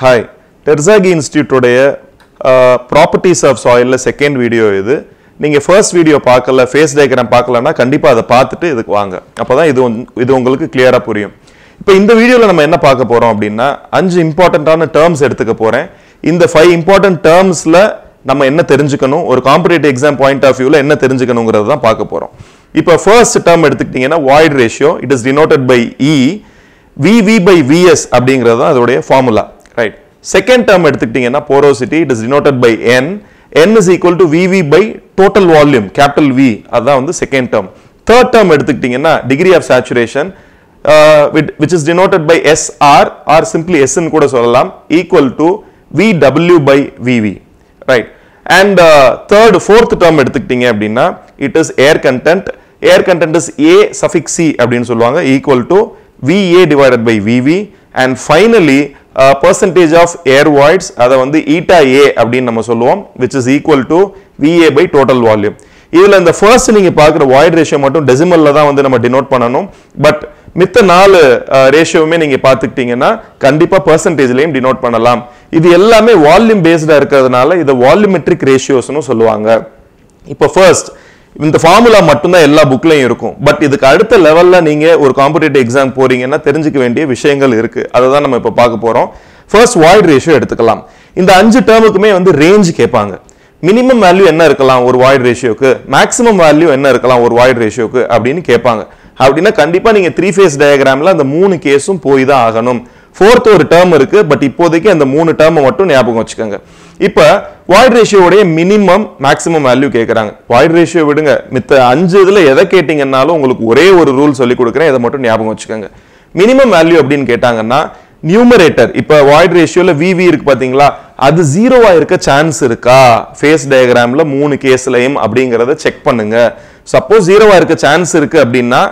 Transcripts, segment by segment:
Hi Terzaghi இன்ஸ்டியூட்டோடைய properties of சாயிலில் second video இது. நீங்கள் ஃபர்ஸ்ட் வீடியோ பார்க்கல ஃபேஸ் டயக்ராம் பார்க்கலன்னா கண்டிப்பாக அதை பார்த்துட்டு இதுக்கு வாங்க. அப்போ தான் இது இது உங்களுக்கு கிளியராக புரியும். இப்போ இந்த வீடியோவில் நம்ம என்ன பார்க்க போகிறோம் அப்படின்னா அஞ்சு இம்பார்ட்டண்ட்டான டேர்ம்ஸ் எடுத்துக்க போகிறேன் இந்த ஃபைவ் இம்பார்ட்டன்ட் டேர்ம்ஸில் நம்ம என்ன தெரிஞ்சுக்கணும் ஒரு காம்படேட்டிவ் எக்ஸாம் பாயிண்ட் ஆஃப் வியூவில் என்ன தெரிஞ்சுக்கணுங்கிறது தான் பார்க்க போகிறோம் இப்போ ஃபர்ஸ்ட் டேர்ம் எடுத்துக்கிட்டிங்கன்னா void ratio it is denoted by e e, VV by VS அப்படிங்கிறது தான் அதோடைய ஃபார்முலா செகண்ட் டேர்ம் எடுத்துக்கிட்டிங்கன்னா porosity it is denoted by n n is equal to VV by total volume capital V அதுதான் வந்து second term third term எடுத்துக்கிட்டிங்கன்னா degree of saturation which is denoted by SR or simply எஸ்ன்னு கூட சொல்லலாம். Equal to VW by VV right. Right and third fourth term எடுத்துக்கிட்டீங்க அப்படின்னா it is air content air content is A suffix C அப்படின்னு சொல்லுவாங்க. Equal to VA divided by VV and finally uh, of air voids அதை வந்து eta A அப்படின்னு நம்ம சொல்லுவோம் which is equal to VA by total volume இதில் இந்த first நீங்கள் பார்க்குற வாய்ட் ரேஷியோ மட்டும் டெசிமல்ல தான் வந்து நம்ம டினோட் பண்ணணும். பட் மித்த நாலு uh, ரேஷியோவுமே நீங்கள் பார்த்துக்கிட்டிங்கன்னா கண்டிப்பாக பர்சன்டேஜ்லையும் டினோட் பண்ணலாம். இது எல்லாமே வால்யூம் பேஸ்டாக இருக்கிறதுனால இதை வால்யூமெட்ரிக் ரேஷியோஸ்னு சொல்லுவாங்க. இப்போ ஃபர்ஸ்ட் இந்த ஃபார்முலா மட்டும்தான் எல்லா புக்லையும் இருக்கும். பட் இதுக்கு அடுத்த லெவலில் நீங்கள் ஒரு காம்படிட்டிவ் எக்ஸாம் போகிறீங்கன்னா தெரிஞ்சுக்க வேண்டிய விஷயங்கள் இருக்குது அதை தான் நம்ம இப்போ பார்க்க போகிறோம் ஃபர்ஸ்ட் வாய்ட் ரேஷியோ எடுத்துக்கலாம். இந்த அஞ்சு டேர்முக்குமே வந்து ரேஞ்ச் கேட்பாங்க. மினிமம் வேல்யூ என்ன இருக்கலாம் ஒரு வாய்ட் ரேஷியோக்கு மேக்ஸிமம் வேல்யூ என்ன இருக்கலாம் ஒரு வாய்ட் ரேஷியோக்கு அப்படின்னு கேட்பாங்க. அப்படின்னா கண்டிப்பாக நீங்கள் த்ரீ ஃபேஸ் டயக்ராமில் அந்த மூணு கேஸும் போய் தான் ஆகணும். ஃபோர்த் ஒரு டேர்ம் இருக்கு பட் இப்போதைக்கு அந்த மூணு டேர்ம் மட்டும் ஞாபகம் வச்சுக்கோங்க. இப்போ வாய்ட் ரேஷியோடைய மினிமம் மேக்ஸிமம் வேல்யூ கேட்குறாங்க வாய்ட் ரேஷியோ விடுங்க. மித்த அஞ்சு இதில் எதை கேட்டிங்கன்னாலும் உங்களுக்கு ஒரே ஒரு ரூல் சொல்லி கொடுக்குறேன். இதை மட்டும் ஞாபகம் வச்சுக்கோங்க. மினிமம் வேல்யூ அப்படின்னு கேட்டாங்கன்னா நியூமரேட்டர் இப்போ வாய்ட் ரேஷியோவில் விவி இருக்கு பார்த்தீங்களா அது ஜீரோவாக இருக்க சான்ஸ் இருக்கா? ஃபேஸ் டயக்ராமில் மூணு கேஸ்லையும் அப்படிங்கிறத செக் பண்ணுங்க. சப்போஸ் ஜீரோவாக இருக்க சான்ஸ் இருக்குது அப்படின்னா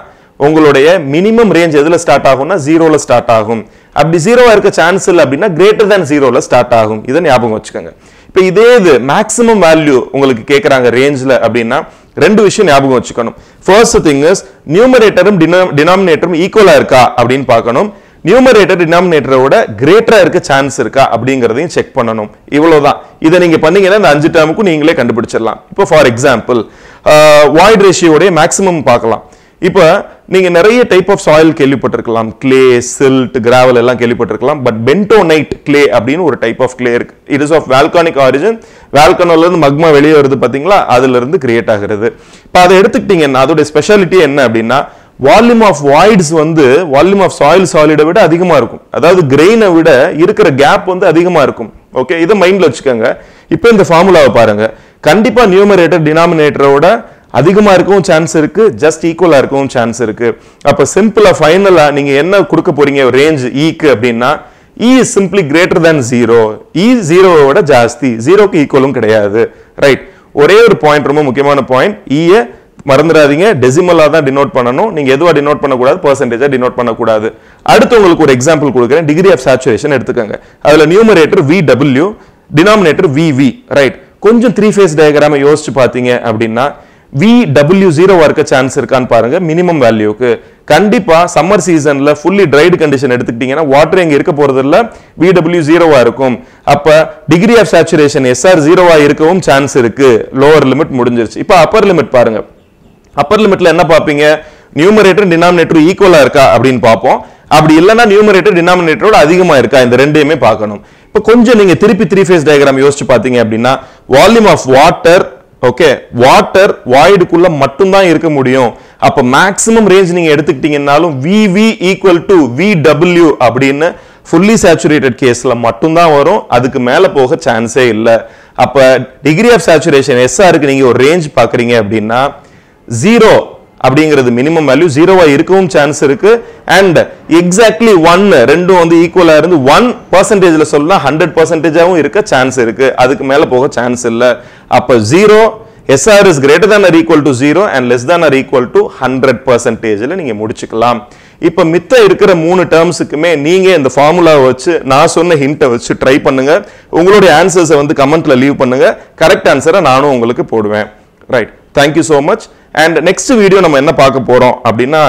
உங்களுடைய மினிமம் ரேஞ்ச் எதில் ஸ்டார்ட் ஆகும்னா ஜீரோவில் ஸ்டார்ட் ஆகும். அப்படி ஜீரோவாக இருக்க சான்ஸ் இல்லை அப்படின்னா கிரேட்டர் தேன் ஜீரோவில் ஸ்டார்ட் ஆகும். இதை ஞாபகம் வச்சுக்கோங்க. இப்போ இதே இது மேக்ஸிமம் வேல்யூ உங்களுக்கு கேட்குறாங்க ரேஞ்சில் அப்படின்னா ரெண்டு விஷயம் ஞாபகம் வச்சுக்கணும். ஃபர்ஸ்ட் திங் இஸ் நியூமரேட்டரும் டினாமினேட்டரும் ஈக்குவலாக இருக்கா அப்படின்னு பார்க்கணும். நியூமரேட்டர் டினாமினேட்டரோட கிரேட்டராக இருக்க சான்ஸ் இருக்கா அப்படிங்கிறதையும் செக் பண்ணணும். இவ்வளோதான் இதை நீங்கள் பண்ணீங்கன்னா இந்த அஞ்சு டேர்முக்கும் நீங்களே கண்டுபிடிச்சிடலாம். இப்போ ஃபார் எக்ஸாம்பிள் வாய்ட் ரேஷியோடைய மேக்ஸிமம் பார்க்கலாம். இப்போ நீங்கள் நிறைய டைப் ஆஃப் சாயில் கேள்விப்பட்டிருக்கலாம். கிளே சில்ட் கிராவல் எல்லாம் கேள்விப்பட்டிருக்கலாம். பட் பென்டோனைட் கிளே அப்படின்னு ஒரு டைப் ஆஃப் கிளே இருக்கு. It is of volcanic origin வேல்கனோலேருந்து magma வெளியே வருது பார்த்தீங்களா? அதுலேருந்து கிரியேட் ஆகிறது. இப்போ அதை எடுத்துக்கிட்டிங்கன்னா அதோட ஸ்பெஷாலிட்டி என்ன அப்படின்னா வால்யூம் ஆஃப் வாய்ட்ஸ் வந்து வால்யூம் ஆஃப் சாயில் சாலிடை விட அதிகமாக இருக்கும். அதாவது கிரெயினை விட இருக்கிற கேப் வந்து அதிகமாக இருக்கும். ஓகே இதை மைண்டில் வச்சுக்கோங்க. இப்போ இந்த ஃபார்முலாவை பாருங்கள் கண்டிப்பாக நியூமரேட்டர் டினாமினேட்டரோட அதிகமாக இருக்கவும் சான்ஸ் இருக்கு ஜஸ்ட் ஈக்குவலாக இருக்கவும் சான்ஸ் இருக்கு. அப்போ சிம்பிளா ஃபைனலா நீங்க என்ன கொடுக்க போறீங்க? ரேஞ்ச் ஈக்கு e அப்படின்னா e is simply greater than zero e ஜீரோவை விட ஜாஸ்தி. ஜீரோக்கு ஈக்குவலும் கிடையாது. ரைட் ஒரே ஒரு பாயிண்ட் ரொம்ப முக்கியமான பாயிண்ட் ஈய e மறந்துடாதீங்க. டெசிமலாக தான் டினோட் பண்ணணும். நீங்கள் எதுவாக டினோட் பண்ணக்கூடாது? பர்சன்டேஜாக டினோட் பண்ணக்கூடாது. அடுத்து உங்களுக்கு ஒரு எக்ஸாம்பிள் கொடுக்குறேன். டிகிரி ஆஃப் சேச்சுரேஷன் எடுத்துக்கோங்க. அதில் numerator V W denominator V V right கொஞ்சம் த்ரீ ஃபேஸ் டயக்ராம யோசிச்சு பார்த்தீங்க அப்படின்னா வி டபிள்யூ ஜீரோவா இருக்க சான்ஸ் இருக்கான்னு பாருங்கள் மினிமம் வேல்யூக்கு கண்டிப்பாக சம்மர் சீசனில் ஃபுல்லி ட்ரைடு கண்டிஷன் எடுத்துக்கிட்டிங்கன்னா வாட்டர் இங்கே இருக்க போறது இல்ல வி டபிள்யூ ஜீரோவா இருக்கும். அப்போ டிகிரி ஆஃப் சேச்சுரேஷன் எஸ்ஆர் ஜீரோவாக இருக்கவும் சான்ஸ் இருக்குது லோவர் லிமிட் முடிஞ்சிருச்சு. இப்போ அப்பர் லிமிட் பாருங்கள் அப்பர் லிமிட்டில் என்ன பார்ப்பீங்க நியூமரேட்டர் டினாமினேட்டர் ஈக்குவலாக இருக்கா அப்படின்னு பார்ப்போம் அப்படி இல்லைன்னா நியூமரேட்டர் டினாமினேட்டரோட அதிகமாக இருக்கா? இந்த ரெண்டையுமே பார்க்கணும். இப்போ கொஞ்சம் நீங்கள் திருப்பி த்ரீ ஃபேஸ் டயக்ராம் யோசிச்சு பார்த்தீங்க அப்படின்னா volume of water okay water வாய்டுக்குள்ள மட்டும்தான் இருக்க முடியும். அப்ப மேக்ஸிமம் ரேஞ்ச் நீங்க எடுத்துக்கிட்டீங்கன்னாலும் VV equal to V W அப்படின்னு ஃபுல்லி சேச்சுரேட்டட் கேஸில் மட்டும்தான் வரும். அதுக்கு மேலே போக சான்ஸே இல்லை. அப்போ டிகிரி ஆஃப் சேச்சுரேஷன் எஸ்ஆருக்கு நீங்கள் ஒரு ரேஞ்ச் பார்க்குறீங்க அப்படின்னா ஜீரோ அப்படிங்கிறது மினிமம் வேல்யூ ஜீரோவா இருக்கவும் சான்ஸ் இருக்கு. அண்ட் எக்ஸாக்ட்லி ஒன் ரெண்டும் வந்து ஈக்குவலா இருந்து ஒன் பர்சன்டேஜ்ல சொல்லலாம் ஹண்ட்ரட் பர்சன்டேஜாவும் இருக்க சான்ஸ் இருக்கு. அதுக்கு மேல போக சான்ஸ் இல்ல. அப்ப zero SR is greater than or equal to zero and less than or equal to hundred பர்சன்டேஜ்ல நீங்க முடிச்சுக்கலாம். இப்ப மித்த இருக்கிற மூணு டேர்ம்ஸுக்குமே நீங்க இந்த ஃபார்முலாவை வச்சு நான் சொன்ன ஹிண்ட்டை வச்சு ட்ரை பண்ணுங்க. உங்களுடைய ஆன்சர்ஸை வந்து கமெண்ட்ல லீவ் பண்ணுங்க. கரெக்ட் ஆன்சரை நானும் உங்களுக்கு போடுவேன். Right thank you so much and next video நம்ம என்ன பார்க்க போகிறோம் அப்படின்னா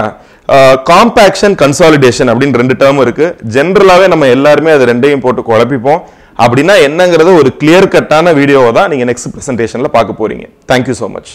காம்பாக்ஷன் கன்சாலிடேஷன் அப்படின்னு ரெண்டு டேர்ம் இருக்கு. ஜென்ரலாகவே நம்ம எல்லாருமே அது ரெண்டையும் போட்டு குழப்பிப்போம். அப்படின்னா என்னங்கிறது ஒரு கிளியர் கட்டான வீடியோவை தான் நீங்கள் நெக்ஸ்ட் ப்ரெசன்டேஷனில் பார்க்க போறீங்க. Thank you so much